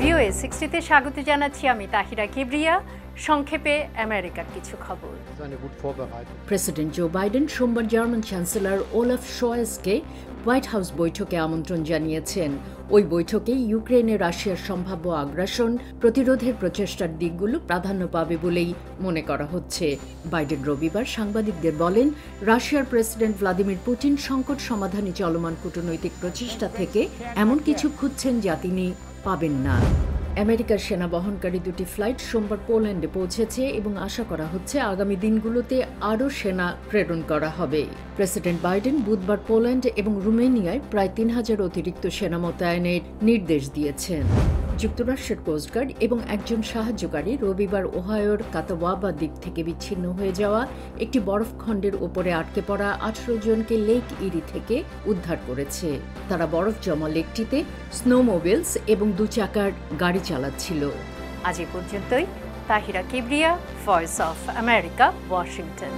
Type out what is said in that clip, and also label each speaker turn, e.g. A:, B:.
A: VOA সিক্সটিতে স্বাগত জানাচ্ছি আমি তাহিরা কিবরিয়া। সংক্ষেপে আমেরিকার কিছু খবর.
B: প্রেসিডেন্ট জো বাইডেন সোমবার জার্মান চ্যান্সেলর ওলাফ শয়েসকে হোয়াইট হাউস বৈঠকে আমন্ত্রণ জানিয়েছেন। ওই বৈঠকে ইউক্রেনে রাশিয়ার সম্ভাব্য আগ্রাসন প্রতিরোধের প্রচেষ্টার দিকগুলো প্রাধান্য পাবে বলেই মনে করা হচ্ছে। বাইডেন রবিবার সাংবাদিকদের বলেন রাশিয়ার প্রেসিডেন্ট ভ্লাদিমির পুতিন সংকট সমাধানে চলমান কূটনৈতিক প্রচেষ্টা থেকে এমন কিছু খুঁজছেন যা তিনি পাবেন না। আমেরিকার সেনা বহনকারী দুটি ফ্লাইট সোমবার পোল্যান্ডে পৌঁছেছে এবং আশা করা হচ্ছে আগামী দিনগুলোতে আরও সেনা প্রেরণ করা হবে। প্রেসিডেন্ট বাইডেন বুধবার পোল্যান্ড এবং রুমেনিয়ায় প্রায় তিন হাজার অতিরিক্ত সেনা মোতায়েনের নির্দেশ দিয়েছেন। যুক্তরাষ্ট্রের কোস্টগার্ড এবং একজন সাহায্যকারী রবিবার ওহায়োর কাতাওয়াবা দ্বীপ থেকে বিচ্ছিন্ন হয়ে যাওয়া একটি বরফখণ্ডের উপরে আটকে পড়া আঠারো জনকে লেক ইরি থেকে উদ্ধার করেছে। তারা বরফ জমা লেকটিতে স্নোমোবিলস এবং দু চাকার গাড়ি চালাচ্ছিল।
A: আজ এ পর্যন্তই। Tahira Kibria Voice of America Washington